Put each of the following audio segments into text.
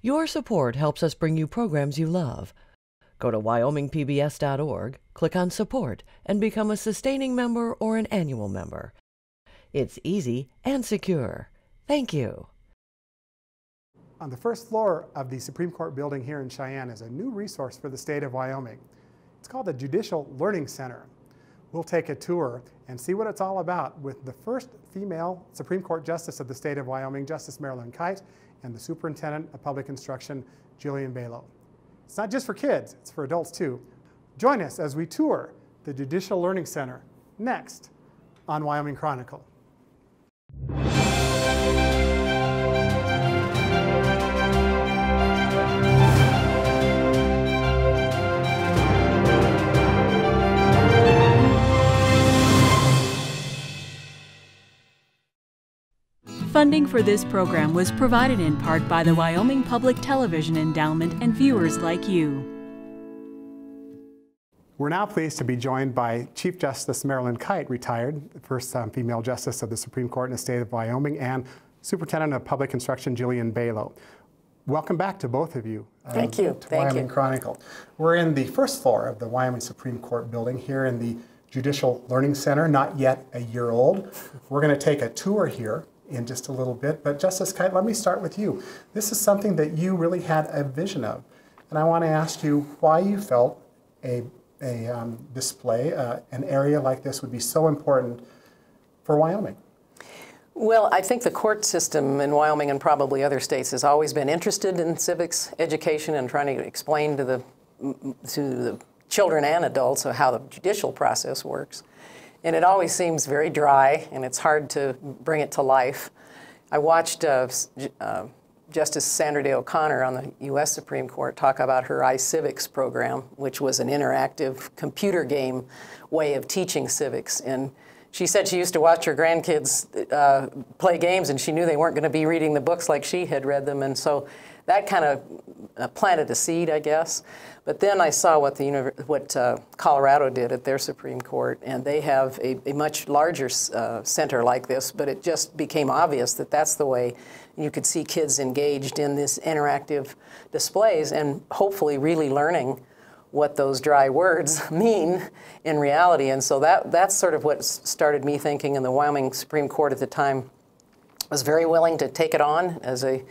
Your support helps us bring you programs you love. Go to wyomingpbs.org, click on Support, and become a sustaining member or an annual member. It's easy and secure. Thank you. On the first floor of the Supreme Court building here in Cheyenne is a new resource for the state of Wyoming. It's called the Judicial Learning Center. We'll take a tour and see what it's all about with the first female Supreme Court Justice of the state of Wyoming, Justice Marilyn Kite, and the Superintendent of Public Instruction, Jillian Balow. It's not just for kids, it's for adults too. Join us as we tour the Judicial Learning Center next on Wyoming Chronicle. Funding for this program was provided in part by the Wyoming Public Television Endowment and viewers like you. We're now pleased to be joined by Chief Justice Marilyn Kite, retired, first um, female justice of the Supreme Court in the state of Wyoming, and Superintendent of Public Instruction Jillian Balow. Welcome back to both of you. Um, Thank you. To Thank Wyoming you. Chronicle. We're in the first floor of the Wyoming Supreme Court building here in the Judicial Learning Center, not yet a year old. We're going to take a tour here in just a little bit. But Justice Kite, let me start with you. This is something that you really had a vision of. And I want to ask you why you felt a, a um, display, uh, an area like this would be so important for Wyoming. Well, I think the court system in Wyoming and probably other states has always been interested in civics education and trying to explain to the, to the children and adults how the judicial process works. And it always seems very dry, and it's hard to bring it to life. I watched uh, uh, Justice Sandra Day O'Connor on the U.S. Supreme Court talk about her iCivics program, which was an interactive computer game way of teaching civics. And she said she used to watch her grandkids uh, play games, and she knew they weren't going to be reading the books like she had read them. And so that kind of uh, planted a seed, I guess. But then I saw what the what uh, Colorado did at their Supreme Court, and they have a, a much larger uh, center like this. But it just became obvious that that's the way you could see kids engaged in this interactive displays, and hopefully really learning what those dry words mean in reality. And so that that's sort of what started me thinking. And the Wyoming Supreme Court at the time was very willing to take it on as a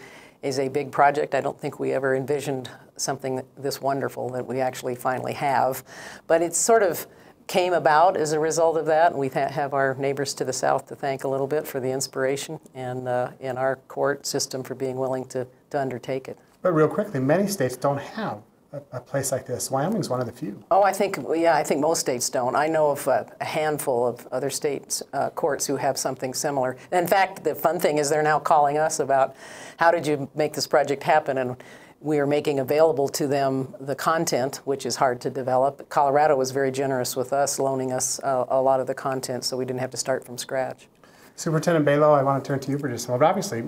is a big project. I don't think we ever envisioned something this wonderful that we actually finally have. But it sort of came about as a result of that. And we have our neighbors to the south to thank a little bit for the inspiration and uh, in our court system for being willing to, to undertake it. But real quickly, many states don't have a, a, place like this. Wyoming's one of the few. Oh, I think, yeah, I think most states don't. I know of a, a handful of other states' uh, courts who have something similar. In fact, the fun thing is they're now calling us about how did you make this project happen? And we are making available to them the content, which is hard to develop. Colorado was very generous with us, loaning us uh, a lot of the content so we didn't have to start from scratch. Superintendent Balow, I want to turn to you for just a moment. Obviously,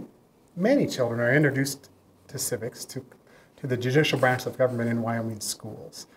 many children are introduced to civics, to, to the judicial branch of government in Wyoming schools.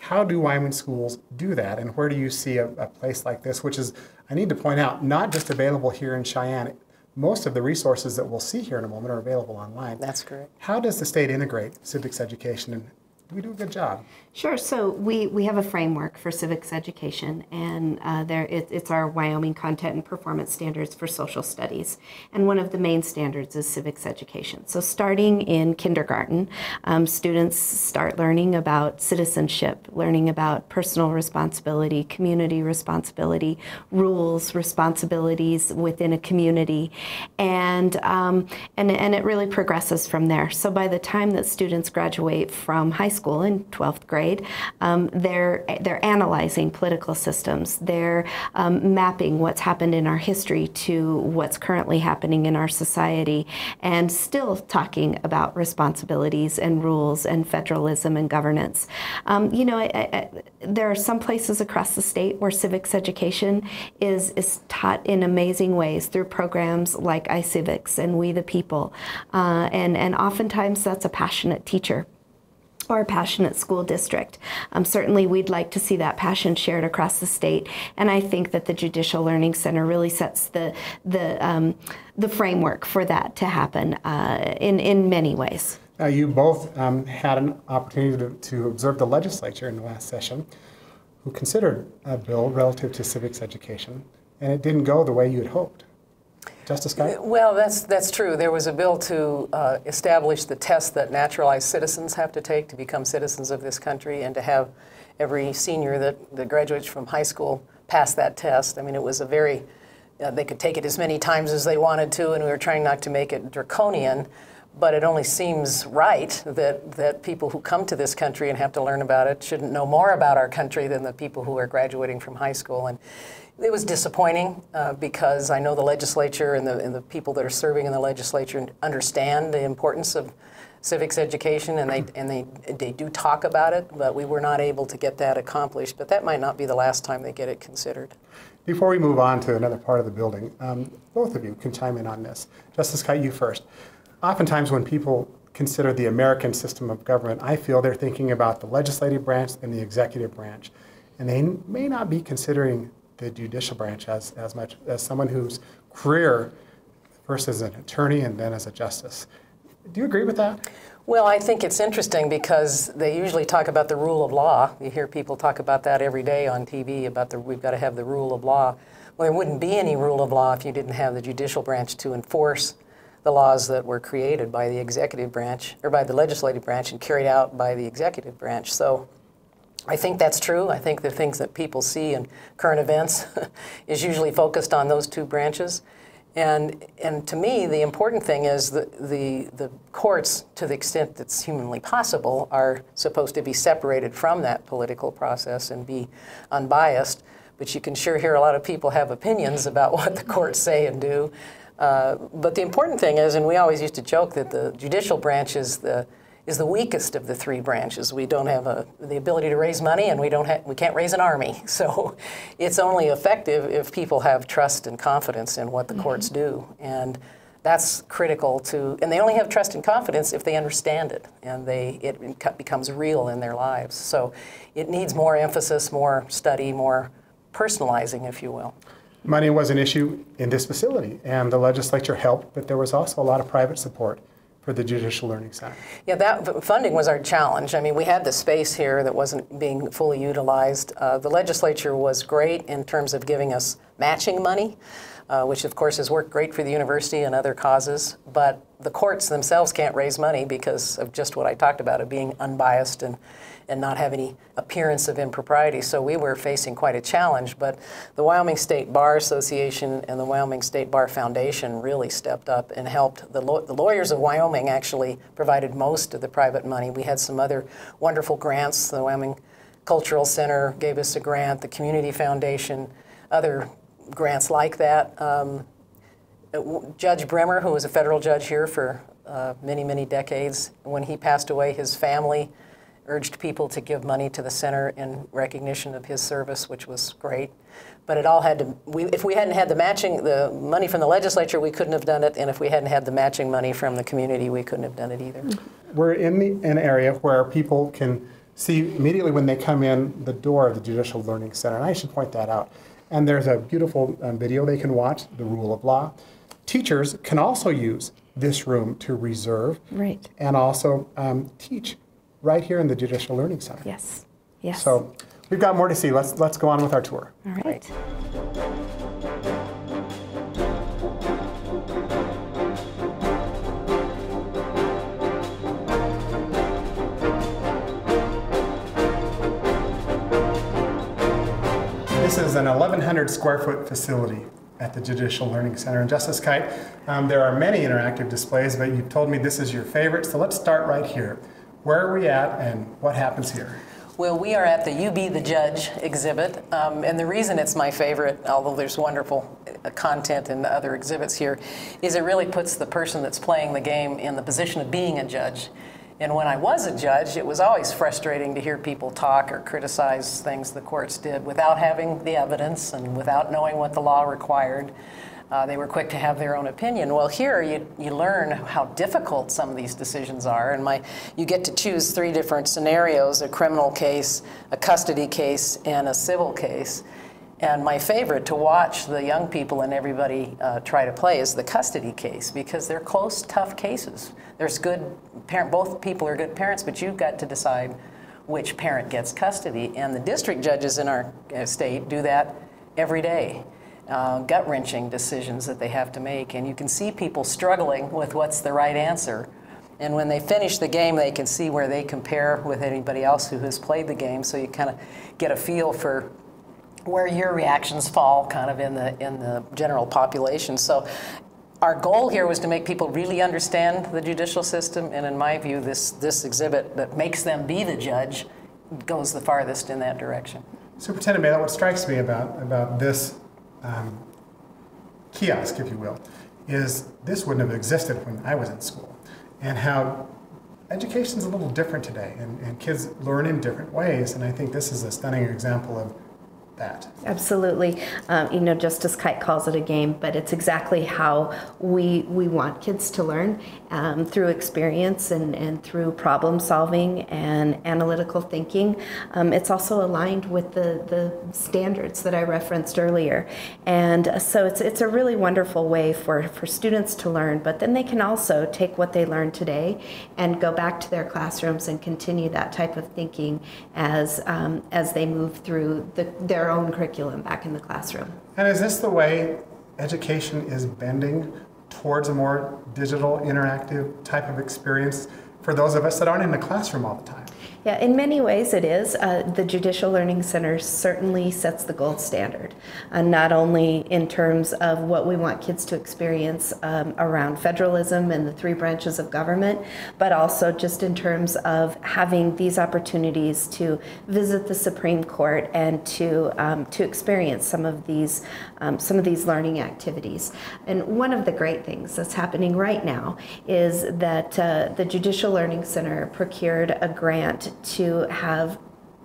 How do Wyoming schools do that, and where do you see a, a place like this, which is, I need to point out, not just available here in Cheyenne, most of the resources that we'll see here in a moment are available online. That's correct. How does the state integrate civics education we do a good job? Sure. So we, we have a framework for civics education, and uh, there it, it's our Wyoming Content and Performance Standards for Social Studies. And one of the main standards is civics education. So starting in kindergarten, um, students start learning about citizenship, learning about personal responsibility, community responsibility, rules, responsibilities within a community, and um, and and it really progresses from there. So by the time that students graduate from high school in 12th grade grade, um, they're, they're analyzing political systems. They're um, mapping what's happened in our history to what's currently happening in our society and still talking about responsibilities and rules and federalism and governance. Um, you know, I, I, there are some places across the state where civics education is, is taught in amazing ways through programs like iCivics and We the People. Uh, and, and oftentimes that's a passionate teacher a passionate school district. Um, certainly, we'd like to see that passion shared across the state, and I think that the Judicial Learning Center really sets the the um, the framework for that to happen uh, in in many ways. Now, you both um, had an opportunity to, to, observe the legislature in the last session, who considered a bill relative to civics education, and it didn't go the way you had hoped. Justice Kite? Well, that's, that's true. There was a bill to uh, establish the test that naturalized citizens have to take to become citizens of this country and to have every senior that, that graduates from high school pass that test. I mean, it was a very, uh, they could take it as many times as they wanted to, and we were trying not to make it draconian. But it only seems right that, that people who come to this country and have to learn about it shouldn't know more about our country than the people who are graduating from high school. And it was disappointing uh, because I know the legislature and the, and the people that are serving in the legislature understand the importance of civics education and they and they they do talk about it, but we were not able to get that accomplished. But that might not be the last time they get it considered. Before we move on to another part of the building, um, both of you can chime in on this. Justice Kite, you first. Oftentimes, when people consider the American system of government, I feel they're thinking about the legislative branch and the executive branch, and they may not be considering the judicial branch as, as much as someone whose career first as an attorney and then as a justice. Do you agree with that? Well, I think it's interesting because they usually talk about the rule of law. You hear people talk about that every day on TV about the we've got to have the rule of law. Well, there wouldn't be any rule of law if you didn't have the judicial branch to enforce the laws that were created by the executive branch or by the legislative branch and carried out by the executive branch. So I think that's true. I think the things that people see in current events is usually focused on those two branches. And, and to me, the important thing is that the, the courts, to the extent that's humanly possible, are supposed to be separated from that political process and be unbiased. But you can sure hear a lot of people have opinions about what the courts say and do. Uh, but the important thing is, and we always used to joke that the judicial branch is the is the weakest of the three branches. We don't have a, the ability to raise money, and we don't ha- we can't raise an army. So it's only effective if people have trust and confidence in what the mm-hmm. courts do, and that's critical to. And they only have trust and confidence if they understand it and they it becomes real in their lives. So it needs more emphasis, more study, more personalizing, if you will. Money was an issue in this facility, and the legislature helped, but there was also a lot of private support for the Judicial Learning Center? Yeah, that funding was our challenge. I mean, we had the space here that wasn't being fully utilized. Uh, the legislature was great in terms of giving us matching money, uh, which of course has worked great for the university and other causes. But the courts themselves can't raise money because of just what I talked about, of being unbiased and and not have any appearance of impropriety. So we were facing quite a challenge, but the Wyoming State Bar Association and the Wyoming State Bar Foundation really stepped up and helped. The, the lawyers of Wyoming actually provided most of the private money. We had some other wonderful grants. The Wyoming Cultural Center gave us a grant, the Community Foundation, other grants like that. Um, Judge Brimmer, who was a federal judge here for uh, many, many decades, when he passed away, his family urged people to give money to the center in recognition of his service, which was great. But it all had to, we, if we hadn't had the matching, the money from the legislature, we couldn't have done it. And if we hadn't had the matching money from the community, we couldn't have done it either. We're in the, an area where people can see immediately when they come in the door of the Judicial Learning Center. And I should point that out. And there's a beautiful um, video they can watch, The Rule of Law. Teachers can also use this room to reserve right. and also um, teach right here in the Judicial Learning Center. Yes. Yes. So we've got more to see. Let's let's go on with our tour. All right. This is an 1,100 square foot facility at the Judicial Learning Center. And Justice Kite, um, there are many interactive displays, but you've told me this is your favorite, so let's start right here. Where are we at and what happens here? Well, we are at the You Be the Judge exhibit, um, and the reason it's my favorite, although there's wonderful uh, content in the other exhibits here, is it really puts the person that's playing the game in the position of being a judge. And when I was a judge, it was always frustrating to hear people talk or criticize things the courts did without having the evidence and without knowing what the law required. Uh, they were quick to have their own opinion. Well, here you, you learn how difficult some of these decisions are, and my you get to choose three different scenarios: a criminal case, a custody case, and a civil case. And my favorite to watch the young people and everybody uh, try to play is the custody case because they're close, tough cases. There's good parent, both people are good parents, but you've got to decide which parent gets custody. And the district judges in our uh, state do that every day. Uh, gut wrenching decisions that they have to make. And you can see people struggling with what's the right answer. And when they finish the game, they can see where they compare with anybody else who has played the game. So you kind of get a feel for where your reactions fall kind of in the in the general population. So our goal here was to make people really understand the judicial system, and in my view, this this exhibit that makes them be the judge goes the farthest in that direction. Superintendent Balow, what strikes me about about this um, kiosk, if you will, is this wouldn't have existed when I was in school, and how education's a little different today, and, and kids learn in different ways, and I think this is a stunning example of that. Absolutely. Um, you know, Justice Kite calls it a game, but it's exactly how we we want kids to learn um, through experience and, and through problem solving and analytical thinking. Um, it's also aligned with the, the standards that I referenced earlier. And so it's, it's a really wonderful way for, for students to learn, but then they can also take what they learned today and go back to their classrooms and continue that type of thinking as, um, as they move through the, their own curriculum back in the classroom. And is this the way education is bending towards a more digital, interactive type of experience for those of us that aren't in the classroom all the time? Yeah, in many ways it is. Uh, the Judicial Learning Center certainly sets the gold standard, uh, not only in terms of what we want kids to experience um, around federalism and the three branches of government, but also just in terms of having these opportunities to visit the Supreme Court and to um, to experience some of these um, some of these learning activities. And one of the great things that's happening right now is that uh, the Judicial Learning Center procured a grant to have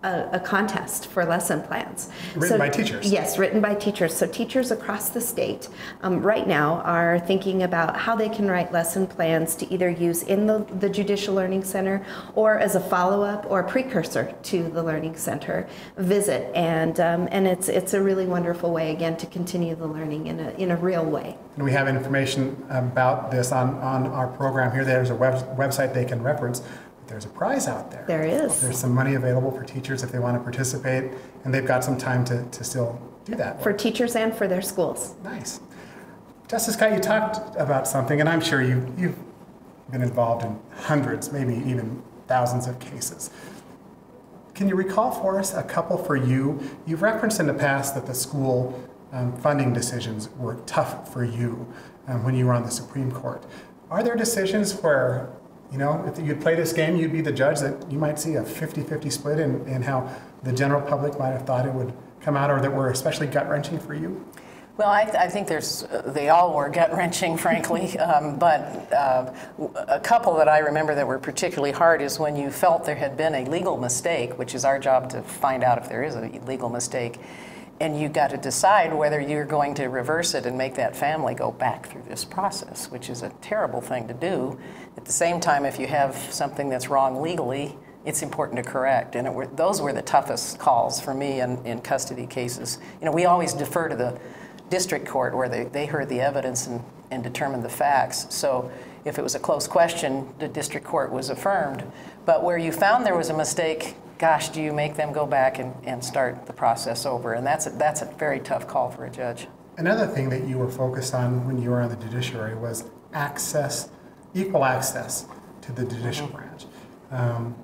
a, a, contest for lesson plans. Written so, by teachers? Yes, written by teachers. So teachers across the state um, right now are thinking about how they can write lesson plans to either use in the, the Judicial Learning Center or as a follow-up or precursor to the Learning Center visit. And, um, and it's, it's a really wonderful way, again, to continue the learning in a, in a real way. And we have information about this on, on our program here. There's a web, website they can reference there's a prize out there. There is. There's some money available for teachers if they want to participate, and they've got some time to, to still do that. For teachers and for their schools. Nice. Justice Kite, you talked about something, and I'm sure you, you've been involved in hundreds, maybe even thousands of cases. Can you recall for us a couple for you? You've referenced in the past that the school um, funding decisions were tough for you um, when you were on the Supreme Court. Are there decisions where you know, if you'd play this game, you'd be the judge that you might see a 50-50 split in, in how the general public might have thought it would come out or that were especially gut-wrenching for you? Well, I, th- I, think there's, uh, they all were gut wrenching, frankly. Um, but uh, a couple that I remember that were particularly hard is when you felt there had been a legal mistake, which is our job to find out if there is a legal mistake and you got to decide whether you're going to reverse it and make that family go back through this process, which is a terrible thing to do. At the same time, if you have something that's wrong legally, it's important to correct. And were, those were the toughest calls for me in, in custody cases. You know, we always defer to the district court where they, they heard the evidence and, and determined the facts. So if it was a close question, the district court was affirmed. But where you found there was a mistake, gosh, do you make them go back and, and start the process over? And that's a, that's a very tough call for a judge. Another thing that you were focused on when you were on the judiciary was access, equal access to the judicial mm-hmm. branch. Um,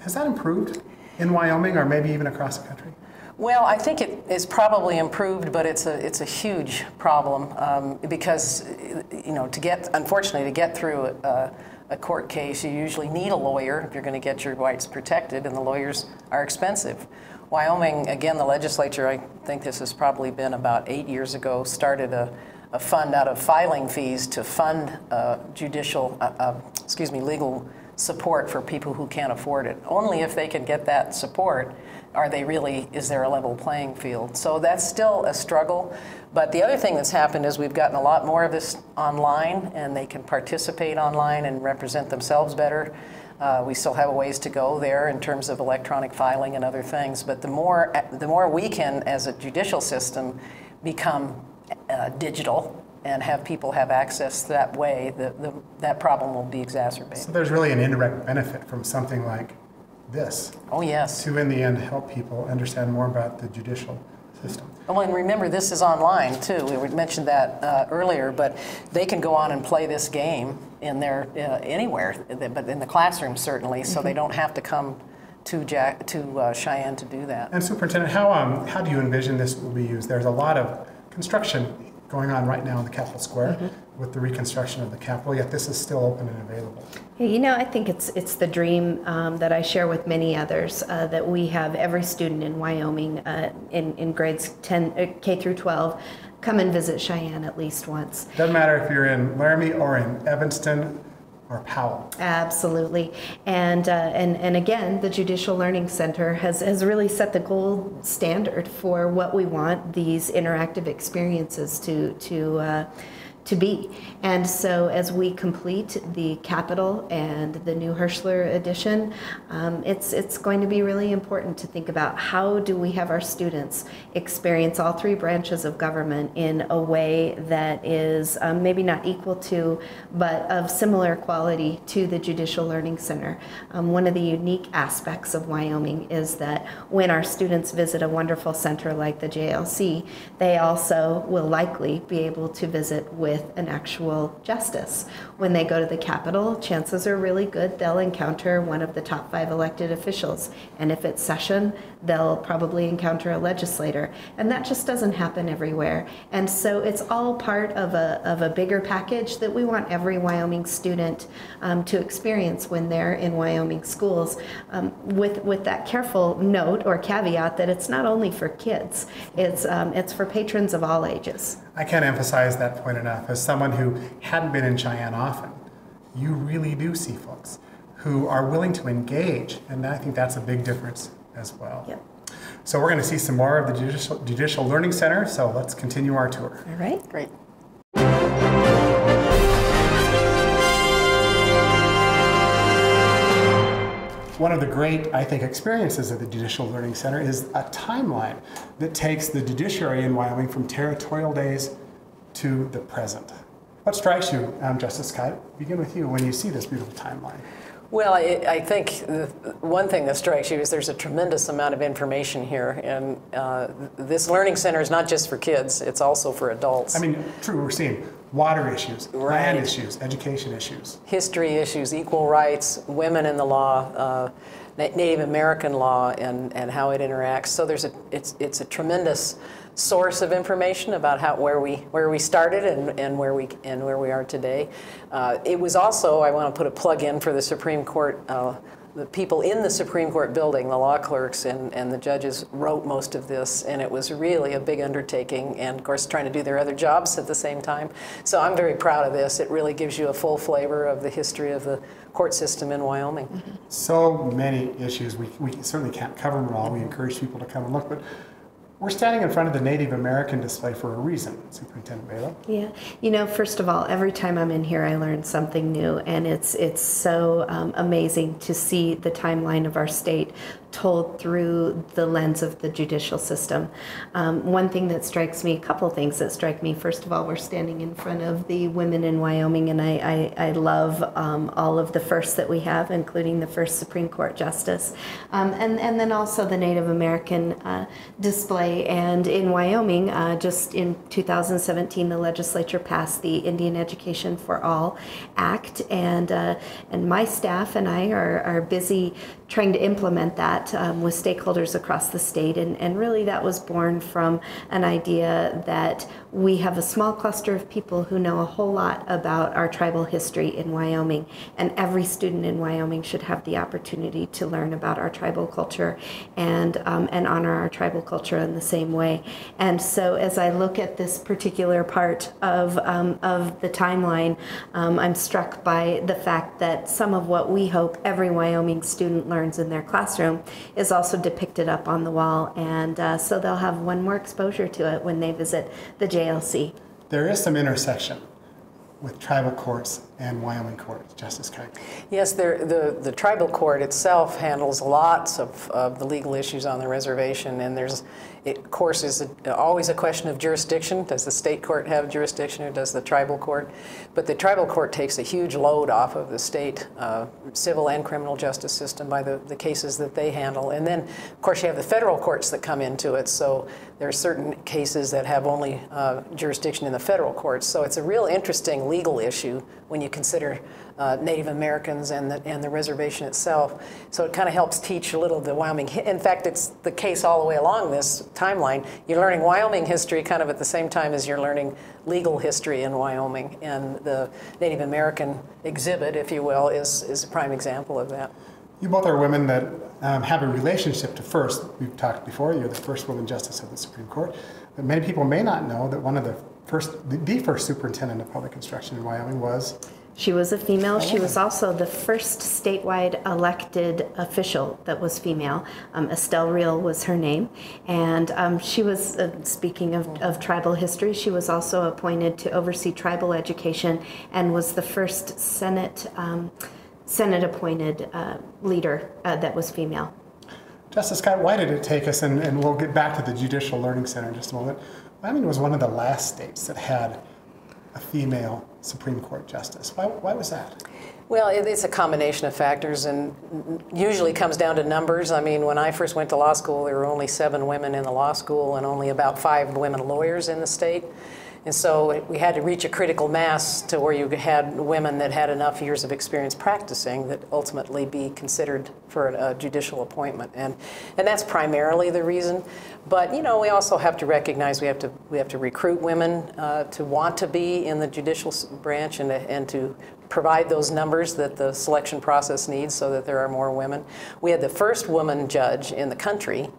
has that improved in Wyoming or maybe even across the country? Well, I think it is probably improved, but it's a it's a huge problem um, because you know to get unfortunately to get through a, a court case, you usually need a lawyer if you're going to get your rights protected, and the lawyers are expensive. Wyoming, again, the legislature, I think this has probably been about eight years ago, started a, a fund out of filing fees to fund uh, judicial, uh, uh, excuse me, legal support for people who can't afford it. Only if they can get that support are they really, is there a level playing field? So that's still a struggle. But the other thing that's happened is we've gotten a lot more of this online and they can participate online and represent themselves better. Uh, we still have a ways to go there in terms of electronic filing and other things. But the more, the more we can, as a judicial system, become uh, digital and have people have access that way, the, the, that problem will be exacerbated. So there's really an indirect benefit from something like this Oh, yes. to, in the end, help people understand more about the judicial system. Well, and remember, this is online too. We mentioned that uh, earlier, but they can go on and play this game in their uh, anywhere, but in the classroom certainly, so they don't have to come to Jack to uh, Cheyenne to do that. And Superintendent, how, um, how do you envision this will be used? There's a lot of construction going on right now in the Capitol Square with the reconstruction of the Capitol, yet this is still open and available. You know, I think it's it's the dream um, that I share with many others uh, that we have every student in Wyoming uh, in in grades 10 uh, K through 12 come and visit Cheyenne at least once. Doesn't matter if you're in Laramie or in Evanston or Powell. Absolutely, and uh, and and again, the Judicial Learning Center has has really set the gold standard for what we want these interactive experiences to to. Uh, to be. And so, as we complete the Capitol and the new Herschler edition, um, it's it's going to be really important to think about how do we have our students experience all three branches of government in a way that is um, maybe not equal to, but of similar quality to the Judicial Learning Center. Um, one of the unique aspects of Wyoming is that when our students visit a wonderful center like the JLC, they also will likely be able to visit with an actual justice. When they go to the Capitol, chances are really good they'll encounter one of the top five elected officials. And if it's session, they'll probably encounter a legislator. And that just doesn't happen everywhere. And so it's all part of a, of a bigger package that we want every Wyoming student um, to experience when they're in Wyoming schools, um, with, with that careful note or caveat that it's not only for kids, it's, um, it's for patrons of all ages. I can't emphasize that point enough. As someone who hadn't been in Cheyenne often, you really do see folks who are willing to engage, and I think that's a big difference as well. Yep. So we're going to see some more of the Judicial, Judicial Learning Center, so let's continue our tour. All right? Great. One of the great, I think, experiences of the Judicial Learning Center is a timeline that takes the judiciary in Wyoming from territorial days to the present. What strikes you, um, Justice Kite? Begin with you when you see this beautiful timeline. Well, I, I think the, one thing that strikes you is there's a tremendous amount of information here, and uh, this learning center is not just for kids; it's also for adults. I mean, true, we're seeing water issues, land issues, education issues. history issues, equal rights, women in the law, uh, Native American law, and, and how it interacts. So there's a it's it's a tremendous source of information about how where we where we started and, and where we and where we are today. Uh, it was also I want to put a plug in for the Supreme Court. Uh, the people in the Supreme Court building, the law clerks and, and the judges wrote most of this, and it was really a big undertaking, and of course, trying to do their other jobs at the same time. So I'm very proud of this. It really gives you a full flavor of the history of the court system in Wyoming. So many issues. We, we certainly can't cover them all. We encourage people to come and look, but we're standing in front of the Native American display for a reason, Superintendent Balow. Yeah, you know, first of all, every time I'm in here, I learn something new, and it's it's so um, amazing to see the timeline of our state told through the lens of the judicial system. Um, one thing that strikes me, a couple things that strike me. First of all, we're standing in front of the women in Wyoming, and I I, I love um, all of the firsts that we have, including the first Supreme Court justice, um, and and then also the Native American uh, display. And in Wyoming, uh, just in 2017, the legislature passed the Indian Education for All Act, and uh, and my staff and I are, are busy trying to implement that um, with stakeholders across the state, and, and really that was born from an idea that we have a small cluster of people who know a whole lot about our tribal history in Wyoming, and every student in Wyoming should have the opportunity to learn about our tribal culture and um, and honor our tribal culture in the same way. And so, as I look at this particular part of um, of the timeline, um, I'm struck by the fact that some of what we hope every Wyoming student learns in their classroom is also depicted up on the wall, and uh, so they'll have one more exposure to it when they visit the JLC. There is some intersection with tribal courts and Wyoming courts, Justice Kite. Yes, there, the, the tribal court itself handles lots of, of the legal issues on the reservation, and there's, it, of course, is a, always a question of jurisdiction. Does the state court have jurisdiction or does the tribal court? But the tribal court takes a huge load off of the state uh, civil and criminal justice system by the, the cases that they handle. And then, of course, you have the federal courts that come into it, so there are certain cases that have only uh, jurisdiction in the federal courts. So it's a real interesting legal issue when you consider uh, Native Americans and the, and the reservation itself. So it kind of helps teach a little of the Wyoming. In fact, it's the case all the way along this timeline. You're learning Wyoming history kind of at the same time as you're learning legal history in Wyoming. And the Native American exhibit, if you will, is, is a prime example of that. You both are women that um, have a relationship to first. We've talked before, you're the first woman justice of the Supreme Court. But many people may not know that one of the first, the first superintendent of public instruction in Wyoming was she was a female. She was also the first statewide elected official that was female. Um, Estelle Reel was her name. And um, she was, uh, speaking of, of tribal history, she was also appointed to oversee tribal education and was the first Senate, um, Senate appointed uh, leader uh, that was female. Justice Kite, why did it take us, and, and we'll get back to the Judicial Learning Center in just a moment. Wyoming was one of the last states that had a female Supreme Court justice. Why, why was that? Well, it's a combination of factors and usually comes down to numbers. I mean, when I first went to law school, there were only seven women in the law school and only about five women lawyers in the state. And so we had to reach a critical mass to where you had women that had enough years of experience practicing that ultimately be considered for a judicial appointment. And, and that's primarily the reason. But, you know, we also have to recognize we have to, we have to recruit women uh, to want to be in the judicial branch and, and to provide those numbers that the selection process needs so that there are more women. We had the first woman judge in the country,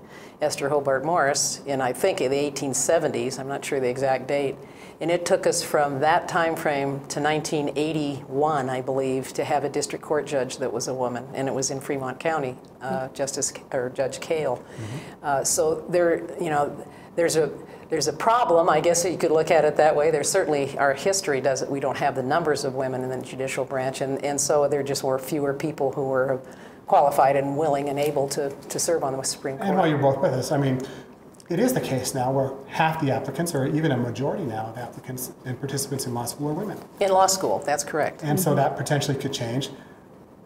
Esther Hobart Morris, in I think in the 1870s, I'm not sure the exact date, and it took us from that time frame to 1981, I believe, to have a district court judge that was a woman, and it was in Fremont County, uh, Justice or Judge Kale. Mm-hmm. Uh, so there, you know, there's a there's a problem. I guess you could look at it that way. There's certainly our history doesn't. We don't have the numbers of women in the judicial branch, and and so there just were fewer people who were qualified and willing and able to, to serve on the Supreme Court. And while you're both with us, I mean, it is the case now where half the applicants, or even a majority now of applicants and participants in law school, are women. In law school, that's correct. And mm-hmm. so that potentially could change.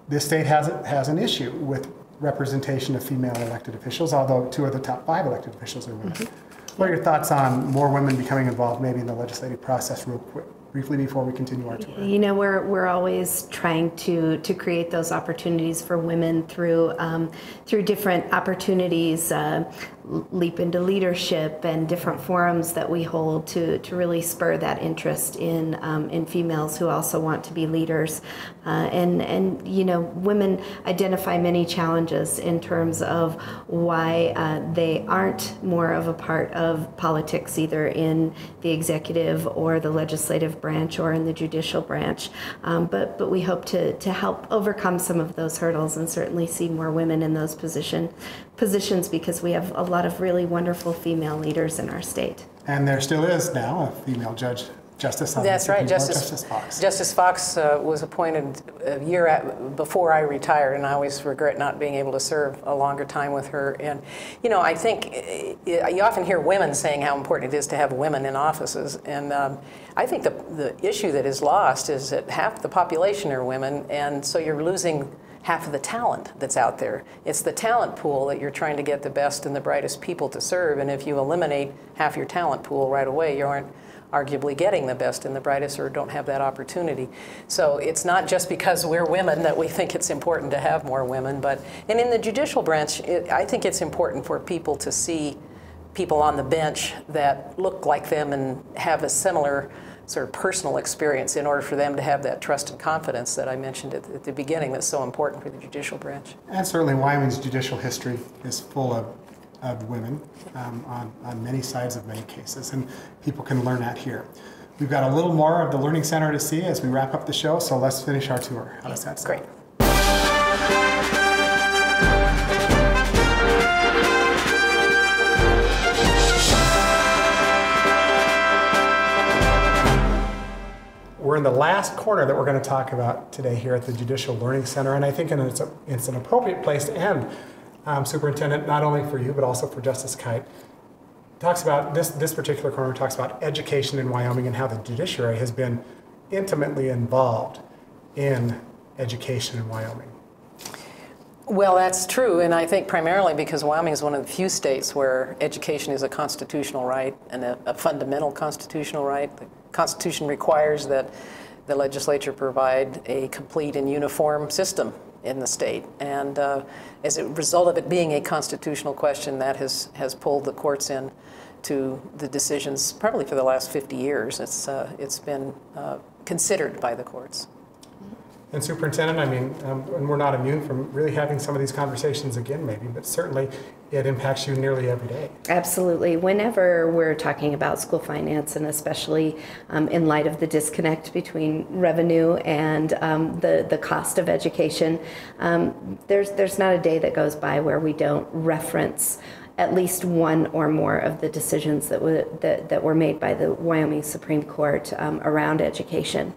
The state has, has an issue with representation of female elected officials, although two of the top five elected officials are women. Mm-hmm. What are your thoughts on more women becoming involved maybe in the legislative process real quick? Briefly before we continue our tour? You know, we're, we're always trying to, to create those opportunities for women through, um, through different opportunities, uh, leap into leadership and different forums that we hold to, to really spur that interest in, um, in females who also want to be leaders. Uh, and, and, you know, women identify many challenges in terms of why uh, they aren't more of a part of politics, either in the executive or the legislative branch or in the judicial branch. Um, but, but we hope to, to help overcome some of those hurdles and certainly see more women in those position, positions because we have a lot of really wonderful female leaders in our state. And there still is now a female judge Justice on That's right, Justice, Justice Fox. Justice Fox uh, was appointed a year at, before I retired, and I always regret not being able to serve a longer time with her. And, you know, I think uh, you often hear women saying how important it is to have women in offices. And um, I think the, the issue that is lost is that half the population are women, and so you're losing half of the talent that's out there. It's the talent pool that you're trying to get the best and the brightest people to serve. And if you eliminate half your talent pool right away, you aren't arguably getting the best and the brightest or don't have that opportunity. So it's not just because we're women that we think it's important to have more women, but and in the judicial branch, it, I think it's important for people to see people on the bench that look like them and have a similar sort of personal experience in order for them to have that trust and confidence that I mentioned at, at the beginning that's so important for the judicial branch. And certainly Wyoming's judicial history is full of, of women um, on, on many sides of many cases, and people can learn that here. We've got a little more of the Learning Center to see as we wrap up the show, so let's finish our tour. How does that sound? Great. We're in the last corner that we're going to talk about today here at the Judicial Learning Center, and I think it's, a, it's an appropriate place to end, um, Superintendent, not only for you, but also for Justice Kite. Talks about this, this particular corner talks about education in Wyoming and how the judiciary has been intimately involved in education in Wyoming. Well, that's true, and I think primarily because Wyoming is one of the few states where education is a constitutional right and a, a, fundamental constitutional right. The Constitution requires that the legislature provide a complete and uniform system in the state, and uh, as a result of it being a constitutional question, that has has pulled the courts in to the decisions probably for the last 50 years. It's uh, it's been uh, considered by the courts. And Superintendent, I mean, um, and we're not immune from really having some of these conversations again, maybe, but certainly it impacts you nearly every day. Absolutely. Whenever we're talking about school finance, and especially um, in light of the disconnect between revenue and um, the the cost of education, um, there's there's not a day that goes by where we don't reference at least one or more of the decisions that were that, that were made by the Wyoming Supreme Court um, around education,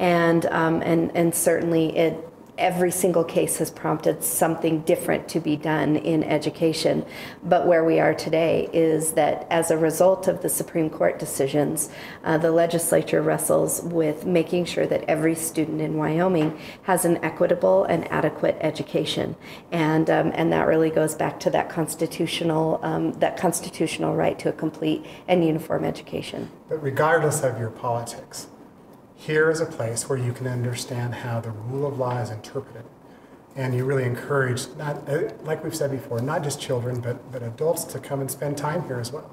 and um, and and certainly it. Every single case has prompted something different to be done in education. But where we are today is that as a result of the Supreme Court decisions, uh, the legislature wrestles with making sure that every student in Wyoming has an equitable and adequate education. And, um, and that really goes back to that constitutional, um, that constitutional right to a complete and uniform education. But regardless of your politics, here is a place where you can understand how the rule of law is interpreted. And you really encourage, not, uh, like we've said before, not just children, but, but adults to come and spend time here as well.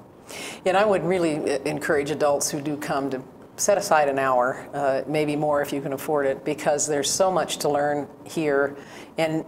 Yeah, And I would really uh, encourage adults who do come to set aside an hour, uh, maybe more if you can afford it, because there's so much to learn here. And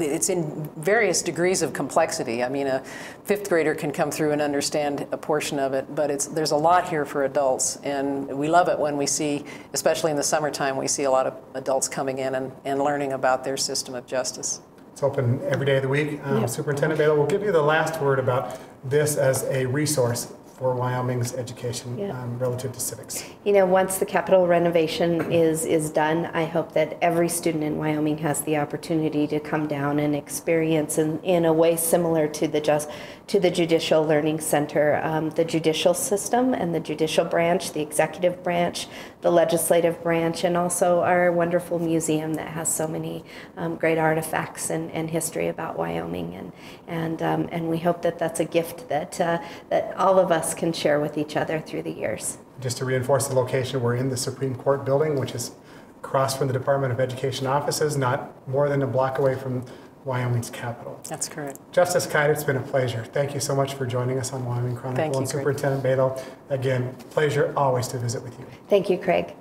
it's in various degrees of complexity. I mean, a fifth grader can come through and understand a portion of it, but it's, there's a lot here for adults. And we love it when we see, especially in the summertime, we see a lot of adults coming in and, and learning about their system of justice. It's open every day of the week. Um, yep. Superintendent Balow will give you the last word about this as a resource for Wyoming's education yeah. um, relative to civics? You know, once the Capitol renovation is is done, I hope that every student in Wyoming has the opportunity to come down and experience in, in a way similar to the just to the Judicial Learning Center, um, the judicial system and the judicial branch, the executive branch, the legislative branch, and also our wonderful museum that has so many um, great artifacts and, and history about Wyoming. And and um, and we hope that that's a gift that uh, that all of us can share with each other through the years. Just to reinforce the location, we're in the Supreme Court building, which is across from the Department of Education offices, not more than a block away from Wyoming's Capitol. That's correct. Justice Kite, it's been a pleasure. Thank you so much for joining us on Wyoming Chronicle. Thank you, and Superintendent Balow, again, pleasure always to visit with you. Thank you, Craig.